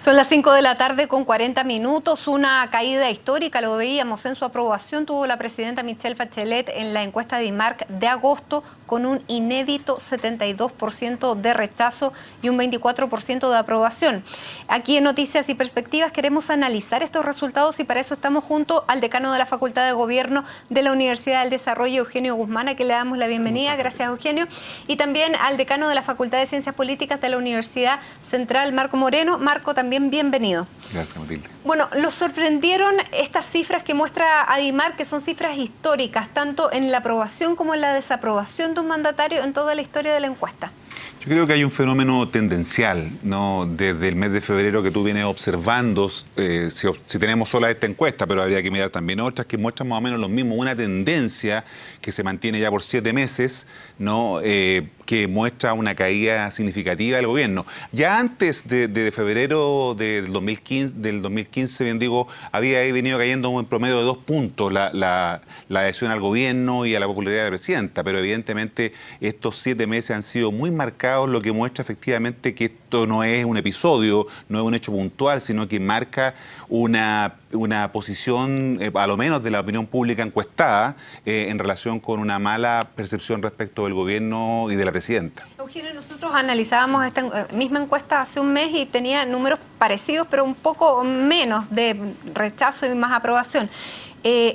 Son las 5 de la tarde con 40 minutos, una caída histórica, lo veíamos en su aprobación, tuvo la presidenta Michelle Bachelet en la encuesta de IMARC de agosto con un inédito 72% de rechazo y un 24% de aprobación. Aquí en Noticias y Perspectivas queremos analizar estos resultados y para eso estamos junto al decano de la Facultad de Gobierno de la Universidad del Desarrollo, Eugenio Guzmán, a que le damos la bienvenida, gracias Eugenio, y también al decano de la Facultad de Ciencias Políticas de la Universidad Central, Marco Moreno. Marco, también bienvenido. Gracias, Matilde. Bueno, ¿los sorprendieron estas cifras que muestra Adimar, que son cifras históricas, tanto en la aprobación como en la desaprobación de un mandatario en toda la historia de la encuesta? Yo creo que hay un fenómeno tendencial, ¿no? Desde el mes de febrero que tú vienes observando, eh, si, tenemos sola esta encuesta, pero habría que mirar también otras que muestran más o menos lo mismo, una tendencia que se mantiene ya por siete meses, ¿no? Eh, que muestra una caída significativa del gobierno. Ya antes de, febrero del 2015, del 2015, bien digo, había venido cayendo en promedio de dos puntos la, la, la adhesión al gobierno y a la popularidad de la presidenta, pero evidentemente estos siete meses han sido muy marcados lo que muestra efectivamente que esto no es un episodio, no es un hecho puntual, sino que marca una, una posición, eh, a lo menos de la opinión pública encuestada, eh, en relación con una mala percepción respecto del gobierno y de la presidenta. Eugenio, nosotros analizábamos esta eh, misma encuesta hace un mes y tenía números parecidos, pero un poco menos de rechazo y más aprobación.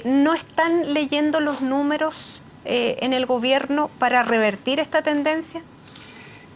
¿No están leyendo los números en el gobierno para revertir esta tendencia?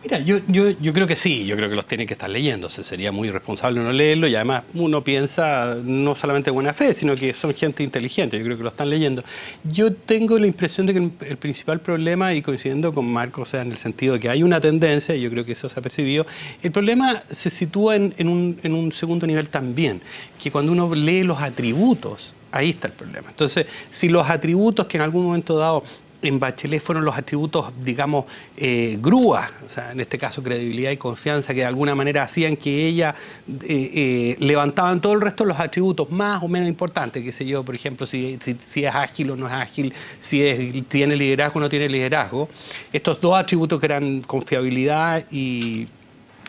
Mira, yo, yo, yo creo que sí, yo creo que los tiene que estar leyendo. sería muy irresponsable no leerlo y además uno piensa no solamente en buena fe, sino que son gente inteligente, yo creo que lo están leyendo. Yo tengo la impresión de que el principal problema, y coincidiendo con Marco, o sea, en el sentido de que hay una tendencia, y yo creo que eso se ha percibido, el problema se sitúa en, en, un, en un segundo nivel también, que cuando uno lee los atributos, ahí está el problema. Entonces, si los atributos que en algún momento dado en Bachelet fueron los atributos, digamos, eh, grúa, o sea, en este caso credibilidad y confianza, que de alguna manera hacían que ella eh, eh, levantaban todo el resto los atributos más o menos importantes, qué sé yo, por ejemplo, si, si, es ágil o no es ágil, si tiene liderazgo o no tiene liderazgo. Estos dos atributos que eran confiabilidad y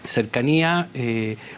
cercanía,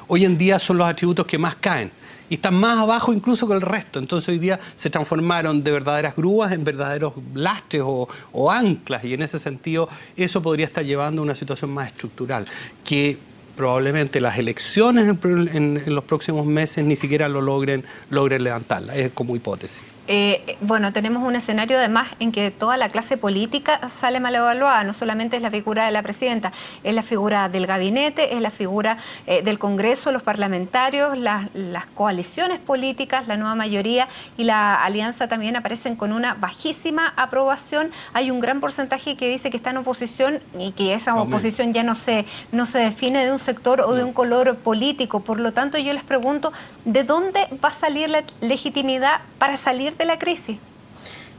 hoy en día son los atributos que más caen y están más abajo incluso que el resto. Entonces hoy día se transformaron de verdaderas grúas en verdaderos lastres o, anclas y en ese sentido eso podría estar llevando a una situación más estructural que probablemente las elecciones en, los próximos meses ni siquiera lo logren, logren levantarla, es como hipótesis. Eh, bueno, tenemos un escenario además en que toda la clase política sale mal evaluada, no solamente es la figura de la presidenta, es la figura del gabinete, es la figura eh, del Congreso, los parlamentarios, las, coaliciones políticas, la nueva mayoría y la alianza también aparecen con una bajísima aprobación. Hay un gran porcentaje que dice que está en oposición y que esa oposición ya no se, no se define de un sector o de un color político. Por lo tanto, yo les pregunto, ¿de dónde va a salir la legitimidad para salir de la crisis?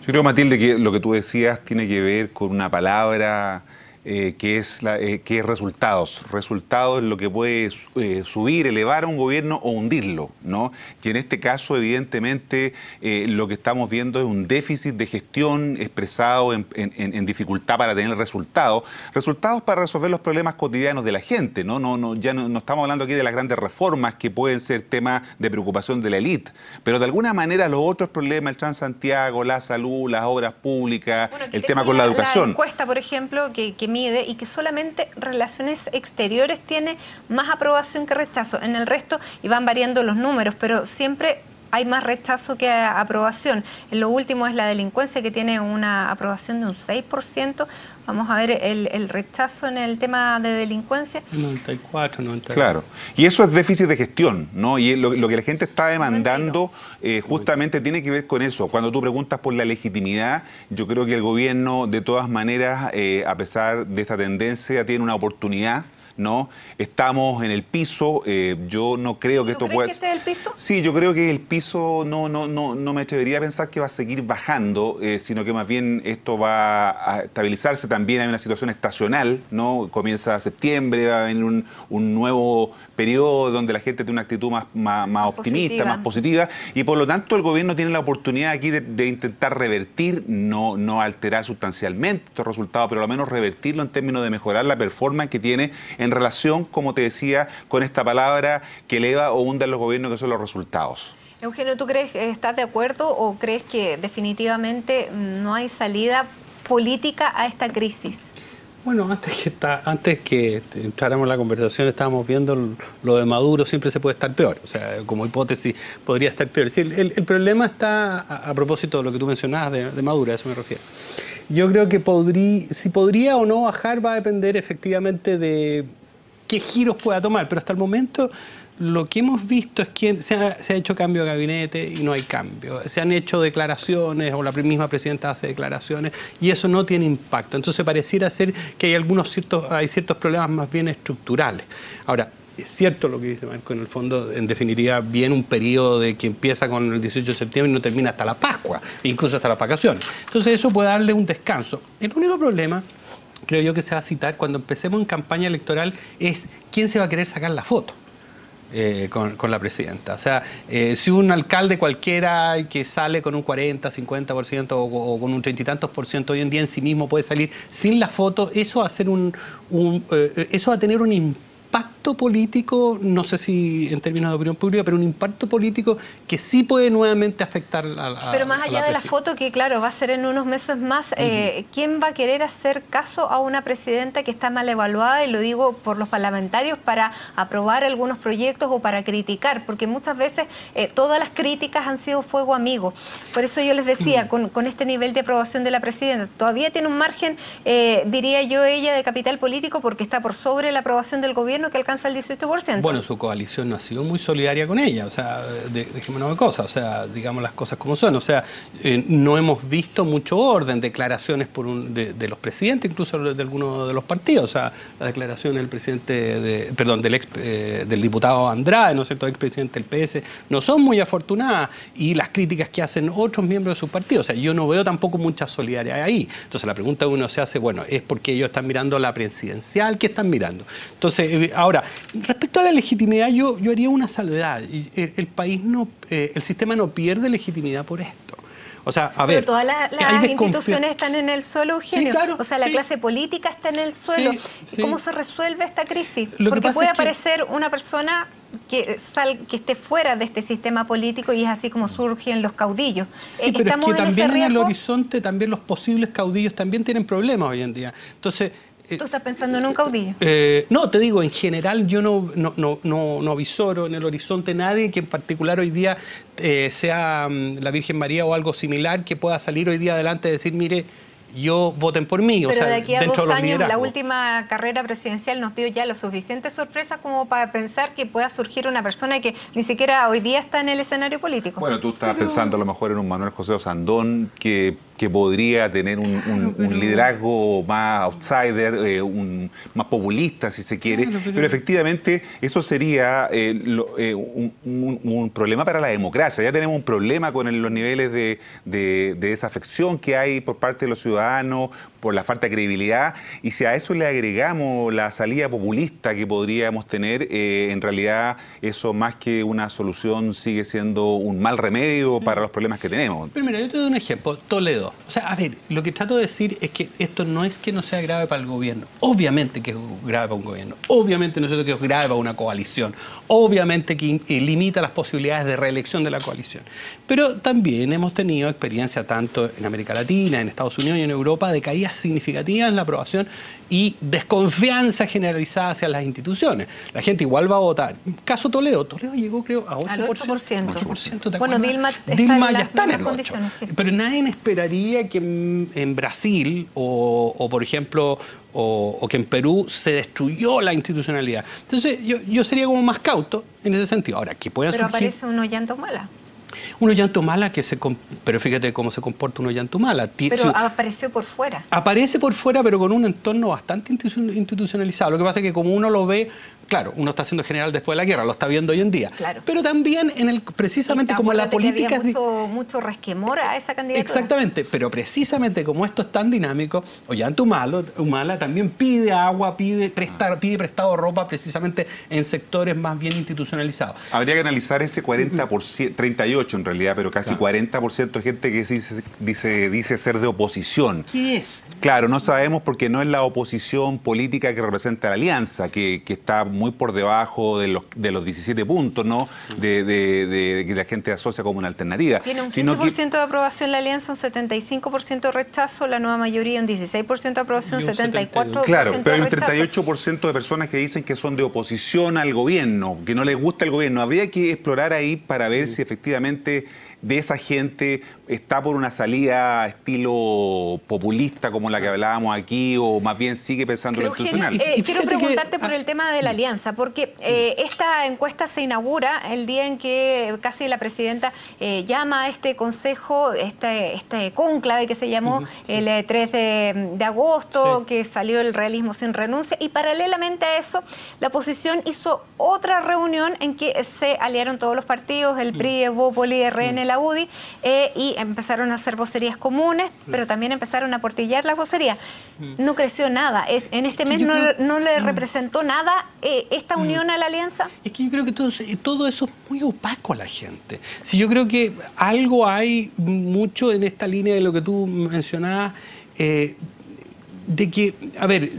Yo creo, Matilde, que lo que tú decías tiene que ver con una palabra eh, que, es la, eh, que es resultados. Resultados es lo que puede eh, subir, elevar a un gobierno o hundirlo, ¿no? Que en este caso, evidentemente, lo que estamos viendo es un déficit de gestión expresado en, dificultad para tener resultados. Resultados para resolver los problemas cotidianos de la gente, ¿no? no, no ya no, estamos hablando aquí de las grandes reformas que pueden ser temas de preocupación de la élite, pero de alguna manera los otros problemas, el Transantiago, la salud, las obras públicas, el tema con la, educación. La encuesta, por ejemplo, que, que mide y que solamente relaciones exteriores tiene más aprobación que rechazo. En el resto, y van variando los números, pero siempre hay más rechazo que aprobación. En lo último es la delincuencia que tiene una aprobación de un 6%. Vamos a ver el, rechazo en el tema de delincuencia. 94, 94. Claro. Y eso es déficit de gestión, ¿no? Y lo, que la gente está demandando eh, justamente tiene que ver con eso. Cuando tú preguntas por la legitimidad, yo creo que el gobierno, de todas maneras, eh, a pesar de esta tendencia, tiene una oportunidad ¿no? Estamos en el piso, eh, yo no creo que esto pueda... que el piso? Sí, yo creo que el piso no, no, no, no me atrevería a pensar que va a seguir bajando, eh, sino que más bien esto va a estabilizarse también, hay una situación estacional, ¿no? Comienza septiembre, va a venir un, un nuevo periodo donde la gente tiene una actitud más, más, optimista, más positiva, y por lo tanto el gobierno tiene la oportunidad aquí de, intentar revertir, no, no alterar sustancialmente estos resultados, pero al menos revertirlo en términos de mejorar la performance que tiene en relación, como te decía, con esta palabra que eleva o hunda los gobiernos, que son los resultados. Eugenio, ¿tú crees, estás de acuerdo o crees que definitivamente no hay salida política a esta crisis? Bueno, antes que, está, antes que entráramos en la conversación estábamos viendo lo de Maduro, siempre se puede estar peor, o sea, como hipótesis podría estar peor. el, problema está, a, propósito de lo que tú mencionabas de, Maduro, a eso me refiero. Yo creo que podría, si podría o no bajar va a depender efectivamente de qué giros pueda tomar, pero hasta el momento lo que hemos visto es que se ha, hecho cambio de gabinete y no hay cambio. Se han hecho declaraciones o la misma presidenta hace declaraciones y eso no tiene impacto. Entonces pareciera ser que hay algunos ciertos, hay ciertos problemas más bien estructurales. Ahora, es cierto lo que dice Marco, en el fondo, en definitiva, viene un periodo de que empieza con el 18 de septiembre y no termina hasta la Pascua, incluso hasta las vacaciones. Entonces eso puede darle un descanso. El único problema, creo yo que se va a citar cuando empecemos en campaña electoral, es quién se va a querer sacar la foto. Eh, con, la presidenta. O sea, eh, si un alcalde cualquiera que sale con un 40, 50% o, o con un treinta y tantos por ciento hoy en día en sí mismo puede salir sin la foto, eso va a, ser un, eh, eso va a tener un impacto impacto político, no sé si en términos de opinión pública, pero un impacto político que sí puede nuevamente afectar a la Pero más allá de la foto, que claro, va a ser en unos meses más, eh, ¿quién va a querer hacer caso a una presidenta que está mal evaluada? Y lo digo por los parlamentarios para aprobar algunos proyectos o para criticar, porque muchas veces eh, todas las críticas han sido fuego amigo. Por eso yo les decía, con, este nivel de aprobación de la presidenta, todavía tiene un margen, eh, diría yo ella, de capital político porque está por sobre la aprobación del gobierno que alcanza el 18%. Bueno, su coalición no ha sido muy solidaria con ella, o sea, dejémonos de cosas, o sea, digamos las cosas como son, o sea, eh, no hemos visto mucho orden, declaraciones por un, de, los presidentes, incluso de algunos de los partidos, o sea, la declaración del presidente, de, perdón, del, ex, eh, del diputado Andrade, ¿no es cierto?, expresidente del PS, no son muy afortunadas y las críticas que hacen otros miembros de su partido, o sea, yo no veo tampoco mucha solidaridad ahí. Entonces la pregunta uno se hace, bueno, es porque ellos están mirando la presidencial, ¿qué están mirando? Entonces, eh, ahora, respecto a la legitimidad, yo, yo haría una salvedad. El, país no, eh, el sistema no pierde legitimidad por esto. O sea, a ver. Pero todas las, instituciones están en el suelo, Eugenio. o sea, la clase política está en el suelo. ¿Cómo se resuelve esta crisis? Porque puede aparecer una persona que, sal, que esté fuera de este sistema político y es así como surgen los caudillos. Sí, pero es que también en el horizonte, también los posibles caudillos también tienen problemas hoy en día. Entonces, eh, ¿Tú estás pensando en un caudillo? Eh, no, te digo, en general yo no, no, no, no, no avisoro en el horizonte nadie que en particular hoy día eh, sea mm, la Virgen María o algo similar que pueda salir hoy día adelante y decir, mire, yo voten por mí. Pero o sea, de aquí a dos años, la última carrera presidencial nos dio ya lo suficiente sorpresa como para pensar que pueda surgir una persona que ni siquiera hoy día está en el escenario político. Bueno, tú estás pensando a lo mejor en un Manuel José Osandón que, que podría tener un, liderazgo más outsider, eh, un, más populista, si se quiere. pero... efectivamente, eso sería eh, eh, un, problema para la democracia. Ya tenemos un problema con los niveles de, de desafección que hay por parte de los ciudadanos por la falta de credibilidad, y si a eso le agregamos la salida populista que podríamos tener, eh, en realidad eso más que una solución sigue siendo un mal remedio para los problemas que tenemos. Pero mira, yo te doy un ejemplo, Toledo. O sea, a ver, lo que trato de decir es que esto no es que no sea grave para el gobierno, obviamente que es grave para un gobierno, obviamente no es que es grave para una coalición, obviamente que eh, limita las posibilidades de reelección de la coalición. Pero también hemos tenido experiencia tanto en América Latina, en Estados Unidos y en Europa de caídas significativas en la aprobación y desconfianza generalizada hacia las instituciones. La gente igual va a votar. Caso Toledo, Toledo llegó creo a 8%. Al 8%. bueno, Dilma, Dilma ya está en el 8. Pero nadie esperaría que en, Brasil o, por ejemplo o, que en Perú se destruyó la institucionalidad. Entonces yo, sería como más cauto en ese sentido. Ahora, que pueda Pero aparece un mala. Un mala que se... Pero fíjate cómo se comporta un mala. Pero apareció por fuera. Aparece por fuera, pero con un entorno bastante institucionalizado. Lo que pasa es que como uno lo ve Claro, uno está siendo general después de la guerra, lo está viendo hoy en día. Claro. Pero también en el precisamente como la política que había mucho, mucho resquemor a esa candidatura. Exactamente, pero precisamente como esto es tan dinámico, Ollanta Humala, Humala también pide agua, pide prestar, pide prestado ropa precisamente en sectores más bien institucionalizados. Habría que analizar ese 40%, 38 en realidad, pero casi 40% de gente que dice, dice, dice ser de oposición. ¿Qué es? Claro, no sabemos porque no es la oposición política que representa la alianza, que, que está muy por debajo de los, de los 17 puntos, ¿no? De, de, que la gente asocia como una alternativa. Tiene un 15% de aprobación la alianza, un 75% de rechazo, la nueva mayoría un 16% de aprobación, un 74% Claro, pero hay un 38% de personas que dicen que son de oposición al gobierno, que no les gusta el gobierno. Habría que explorar ahí para ver si efectivamente de esa gente está por una salida estilo populista como la que hablábamos aquí o más bien sigue pensando en lo institucional? Eh, quiero preguntarte por ah, el tema de la alianza, porque eh, esta encuesta se inaugura el día en que casi la presidenta eh, llama a este consejo, este, este conclave que se llamó el 3 de, agosto, que salió el realismo sin renuncia, y paralelamente a eso, la oposición hizo otra reunión en que se aliaron todos los partidos, el PRI, Evópoli, RN, la UDI, y empezaron a hacer vocerías comunes, pero también empezaron a portillar las vocerías. Mm. No creció nada. En este mes no, le mm. representó nada eh, esta mm. unión a la alianza. Es que yo creo que todo, todo eso es muy opaco a la gente. Si yo creo que algo hay mucho en esta línea de lo que tú mencionabas, eh, de que, a ver,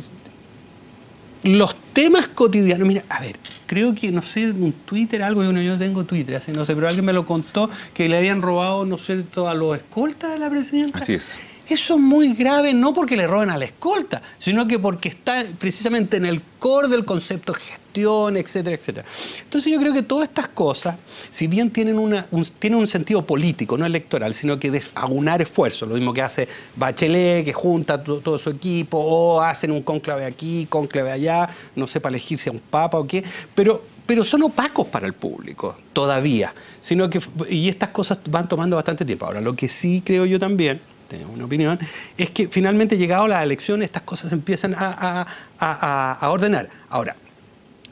los temas cotidianos, mira, a ver, creo que, no sé, un Twitter, algo, yo no, yo tengo Twitter, así, no sé, pero alguien me lo contó que le habían robado, no sé, a los escoltas de la presidenta. Así es. Eso es muy grave, no porque le roben a la escolta, sino que porque está precisamente en el core del concepto de etcétera, etcétera. Entonces yo creo que todas estas cosas, si bien tienen, una, un, tienen un sentido político, no electoral, sino que desagunar esfuerzos, lo mismo que hace Bachelet, que junta todo su equipo, o hacen un conclave aquí, conclave allá, no sé, para elegirse a un papa o qué, pero pero son opacos para el público todavía, sino que y estas cosas van tomando bastante tiempo. Ahora, lo que sí creo yo también tenemos una opinión, es que finalmente llegado a la elección estas cosas empiezan a, ordenar. Ahora,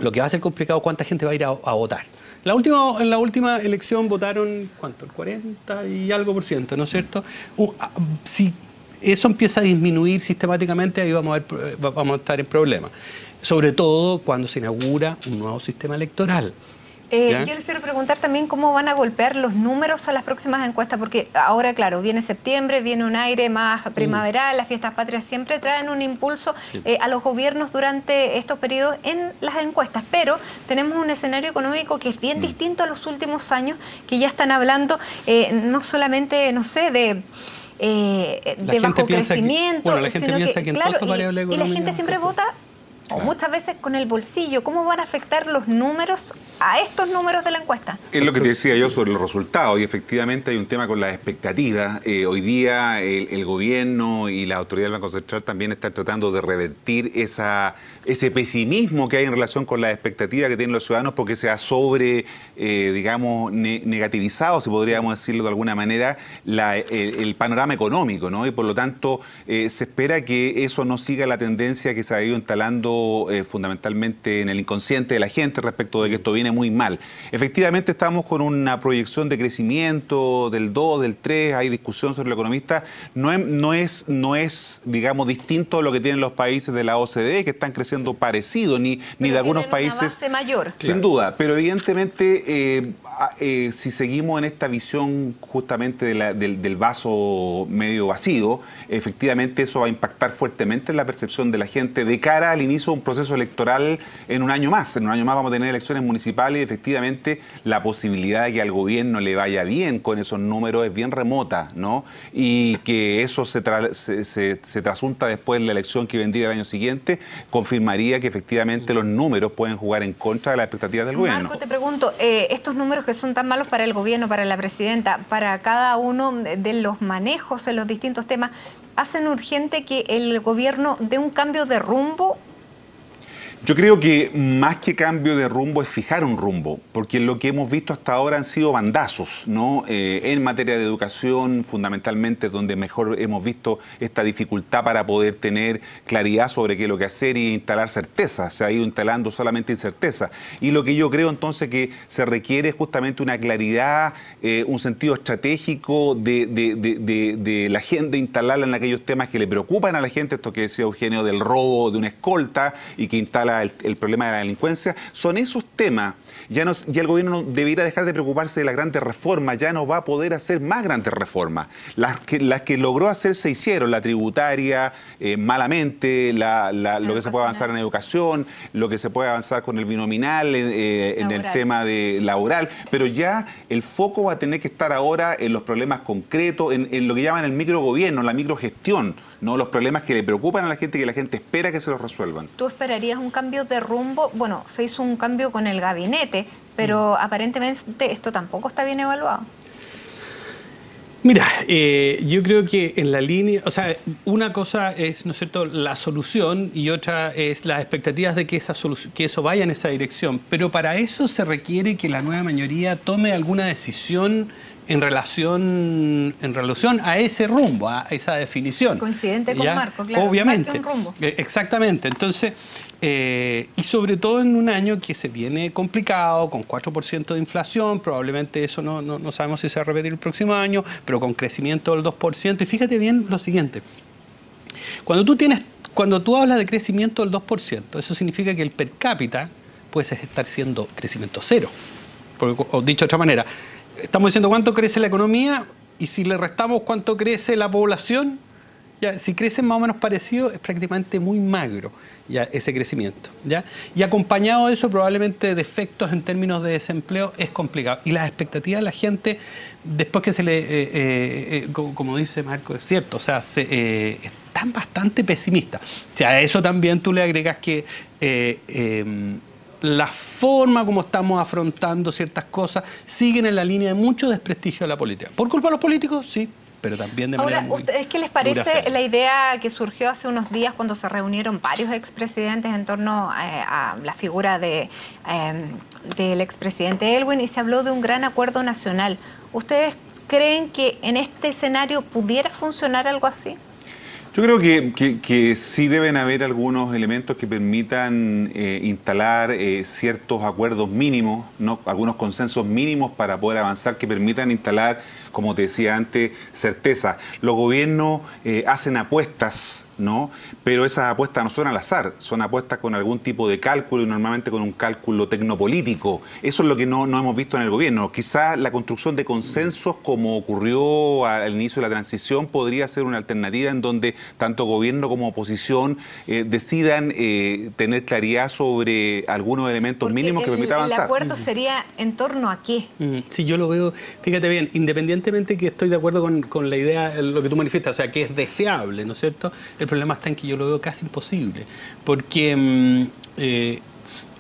lo que va a ser complicado, ¿cuánta gente va a ir a, votar? La última, en la última elección votaron, ¿cuánto? El 40 y algo por ciento, ¿no es cierto? si eso empieza a disminuir sistemáticamente, ahí vamos a, ver, vamos a estar en problemas. Sobre todo cuando se inaugura un nuevo sistema electoral. Eh, yo les quiero preguntar también cómo van a golpear los números a las próximas encuestas, porque ahora, claro, viene septiembre, viene un aire más primaveral, las fiestas patrias siempre traen un impulso eh, a los gobiernos durante estos periodos en las encuestas, pero tenemos un escenario económico que es bien mm. distinto a los últimos años, que ya están hablando eh, no solamente, no sé, de... de bajo crecimiento, la gente piensa que, en claro, y, y la gente siempre vota o muchas veces con el bolsillo. ¿Cómo van a afectar los números a estos números de la encuesta? Es lo que te decía yo sobre los resultados y efectivamente hay un tema con las expectativas. Eh, hoy día el, gobierno y la autoridad del Banco Central también están tratando de revertir esa, ese pesimismo que hay en relación con las expectativas que tienen los ciudadanos porque se ha sobre, eh, digamos, negativizado, si podríamos decirlo de alguna manera, el, panorama económico, ¿no? Y por lo tanto eh, se espera que eso no siga la tendencia que se ha ido instalando eh, fundamentalmente en el inconsciente de la gente respecto de que esto viene muy mal. Efectivamente estamos con una proyección de crecimiento del 2, del 3, hay discusión sobre el economista, no es, no es, no es digamos, distinto a lo que tienen los países de la OCDE, que están creciendo parecido, ni, ni de algunos países... Una base mayor. Sin duda, pero evidentemente eh, eh, si seguimos en esta visión justamente del, vaso medio vacío, efectivamente eso va a impactar fuertemente en la percepción de la gente de cara al inicio de un proceso electoral en un año más. En un año más vamos a tener elecciones municipales y efectivamente la posibilidad de que al gobierno le vaya bien con esos números es bien remota, ¿no? Y que eso se, se, trasunta después de la elección que vendría el año siguiente, confirmaría que efectivamente los números pueden jugar en contra de las expectativas del gobierno. Marco, te pregunto, eh, estos números que son tan malos para el gobierno, para la presidenta, para cada uno de los manejos en los distintos temas, hacen urgente que el gobierno dé un cambio de rumbo Yo creo que más que cambio de rumbo es fijar un rumbo, porque lo que hemos visto hasta ahora han sido bandazos, ¿no? Eh, en materia de educación, fundamentalmente, donde mejor hemos visto esta dificultad para poder tener claridad sobre qué es lo que hacer y instalar certeza. Se ha ido instalando solamente incerteza. Y lo que yo creo entonces que se requiere es justamente una claridad, eh, un sentido estratégico de, de, la gente, instalarla en aquellos temas que le preocupan a la gente, esto que decía Eugenio del robo de una escolta y que instala el, problema de la delincuencia, son esos temas. Ya, el gobierno debería dejar de preocuparse de las grandes reformas, ya no va a poder hacer más grandes reformas. Las que, las que logró hacer se hicieron, la tributaria, eh, malamente, lo que se puede avanzar en educación, lo que se puede avanzar con el binominal, eh, en el tema de laboral, pero ya el foco va a tener que estar ahora en los problemas concretos, en, en lo que llaman el microgobierno, la microgestión no los problemas que le preocupan a la gente y que la gente espera que se los resuelvan. ¿Tú esperarías un cambio de rumbo? Bueno, se hizo un cambio con el gabinete, pero mm. aparentemente esto tampoco está bien evaluado. Mira, eh, yo creo que en la línea, o sea, una cosa es, ¿no es cierto?, la solución y otra es las expectativas de que, esa que eso vaya en esa dirección. Pero para eso se requiere que la nueva mayoría tome alguna decisión en relación, en relación a ese rumbo, a esa definición. Coincidente con Marco, claro. Obviamente. rumbo. Eh, exactamente. Entonces, eh, y sobre todo en un año que se viene complicado, con 4% de inflación, probablemente eso no, no, sabemos si se va a repetir el próximo año, pero con crecimiento del 2%. Y fíjate bien lo siguiente. Cuando tú tienes, cuando tú hablas de crecimiento del 2%, eso significa que el per cápita puede estar siendo crecimiento cero. Porque, o dicho de otra manera, estamos diciendo cuánto crece la economía y si le restamos cuánto crece la población, ya, si crece más o menos parecido, es prácticamente muy magro ya, ese crecimiento. ¿ya? Y acompañado de eso, probablemente de efectos en términos de desempleo es complicado. Y las expectativas de la gente, después que se le, eh, eh, eh, como dice Marco, es cierto, o sea, se, están bastante pesimistas. O sea, a eso también tú le agregas que em, la forma como estamos afrontando ciertas cosas siguen en la línea de mucho desprestigio de la política. ¿Por culpa de los políticos? Sí, pero también de manera Ahora, ¿ustedes qué les parece la idea que surgió hace unos días cuando se reunieron varios expresidentes en torno eh, a, la figura de, em, del expresidente Elwin y se habló de un gran acuerdo nacional? ¿Ustedes creen que en este escenario pudiera funcionar algo así? Yo creo que, sí deben haber algunos elementos que permitan eh, instalar eh, ciertos acuerdos mínimos, ¿no? algunos consensos mínimos para poder avanzar que permitan instalar, como te decía antes, certeza. Los gobiernos eh, hacen apuestas ¿no? Pero esas apuestas no son al azar, son apuestas con algún tipo de cálculo y normalmente con un cálculo tecnopolítico. Eso es lo que no, hemos visto en el gobierno. Quizás la construcción de consensos, como ocurrió al inicio de la transición, podría ser una alternativa en donde tanto gobierno como oposición eh, decidan eh, tener claridad sobre algunos elementos mínimos que permitan avanzar. ¿El acuerdo sería en torno a qué? Mm, sí, yo lo veo, fíjate bien, independientemente que estoy de acuerdo con, con la idea, lo que tú manifiestas, o sea, que es deseable, ¿no es cierto? El problema está en que yo lo veo casi imposible, porque mm, eh,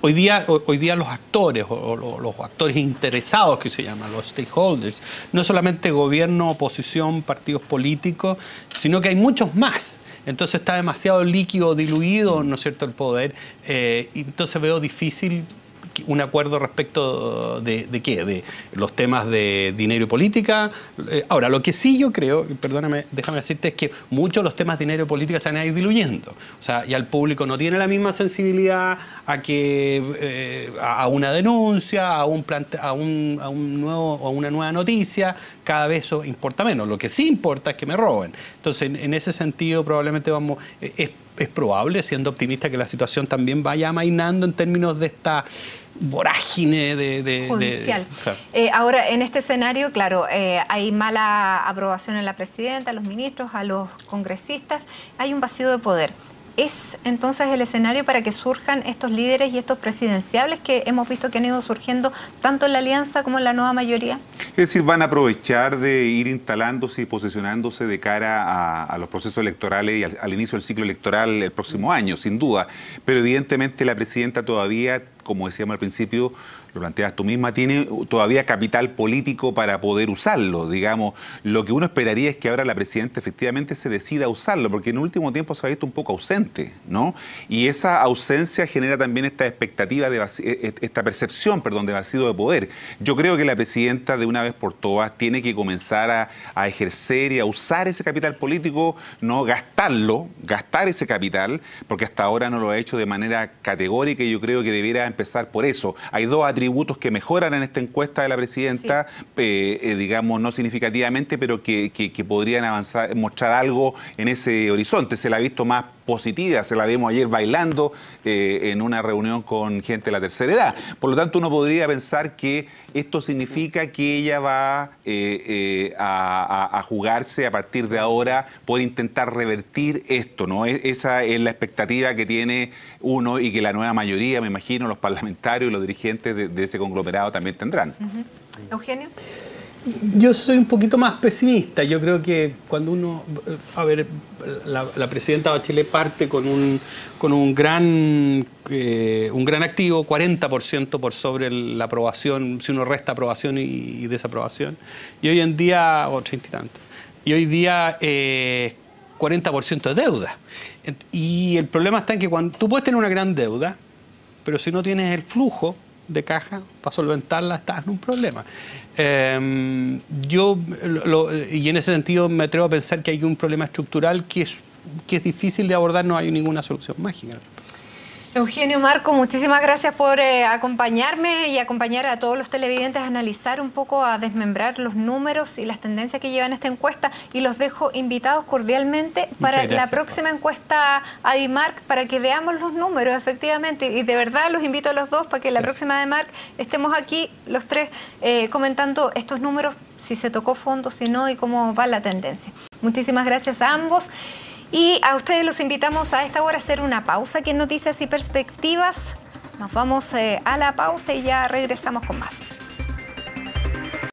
hoy, día, los actores o, los actores interesados que se llaman, los stakeholders, no solamente gobierno, oposición, partidos políticos, sino que hay muchos más. Entonces está demasiado líquido, diluido, ¿no es cierto?, el poder. Eh, entonces veo difícil un acuerdo respecto de, qué, de los temas de dinero y política. Eh, ahora, lo que sí yo creo, perdóname, déjame decirte, es que muchos de los temas de dinero y política se van a ir diluyendo. O sea, ya el público no tiene la misma sensibilidad a que eh, a una denuncia, a un, a un, a un nuevo, a una nueva noticia, cada vez eso importa menos. Lo que sí importa es que me roben. Entonces, en, ese sentido, probablemente vamos, eh, es, es probable, siendo optimista, que la situación también vaya amainando en términos de esta vorágine de... Judicial. Eh, ahora, en este escenario, claro, eh, hay mala aprobación en la presidenta, a los ministros, a los congresistas, hay un vacío de poder. ¿Es entonces el escenario para que surjan estos líderes y estos presidenciables que hemos visto que han ido surgiendo tanto en la alianza como en la nueva mayoría? Es decir, van a aprovechar de ir instalándose y posicionándose de cara a, los procesos electorales y al, inicio del ciclo electoral el próximo año, sin duda. Pero evidentemente la presidenta todavía, como decíamos al principio, lo planteas tú misma, tiene todavía capital político para poder usarlo. Digamos, lo que uno esperaría es que ahora la presidenta efectivamente se decida a usarlo, porque en el último tiempo se ha visto un poco ausente, ¿no? Y esa ausencia genera también esta expectativa, de e, e, esta percepción, perdón, de vacío de poder. Yo creo que la presidenta, de una vez por todas, tiene que comenzar a, a ejercer y a usar ese capital político, no gastarlo, gastar ese capital, porque hasta ahora no lo ha hecho de manera categórica y yo creo que debiera empezar por eso. Hay dos atributos atributos que mejoran en esta encuesta de la presidenta, eh, eh, digamos, no significativamente, pero que, podrían avanzar, mostrar algo en ese horizonte. Se la ha visto más positiva, se la vimos ayer bailando eh, en una reunión con gente de la tercera edad. Por lo tanto, uno podría pensar que esto significa que ella va a, a, jugarse a partir de ahora por intentar revertir esto, ¿no? E, esa es la expectativa que tiene uno y que la nueva mayoría, me imagino, los parlamentarios y los dirigentes de, ese conglomerado también tendrán. Eugenio. Yo soy un poquito más pesimista. Yo creo que cuando uno, a ver, la, presidenta Bachelet parte con un, con un gran, eh, un gran activo, 40% por sobre la aprobación, si uno resta aprobación y, desaprobación. Y hoy en día, o treinta y tanto. Y hoy día eh, 40% de deuda. Y el problema está en que cuando tú puedes tener una gran deuda, pero si no tienes el flujo de caja para solventarla, estás en un problema. Em, yo, y en ese sentido, me atrevo a pensar que hay un problema estructural que es, que es difícil de abordar, no hay ninguna solución mágica. Eugenio Marco, muchísimas gracias por eh, acompañarme y acompañar a todos los televidentes a analizar un poco, a desmembrar los números y las tendencias que llevan esta encuesta y los dejo invitados cordialmente para la próxima encuesta ADIMARC para que veamos los números efectivamente y de verdad los invito a los dos para que la próxima ADIMARC estemos aquí los tres eh, comentando estos números, si se tocó fondo, si no y cómo va la tendencia. Muchísimas gracias a ambos. Y a ustedes los invitamos a esta hora a hacer una pausa aquí en Noticias y Perspectivas. Nos vamos eh, a la pausa y ya regresamos con más.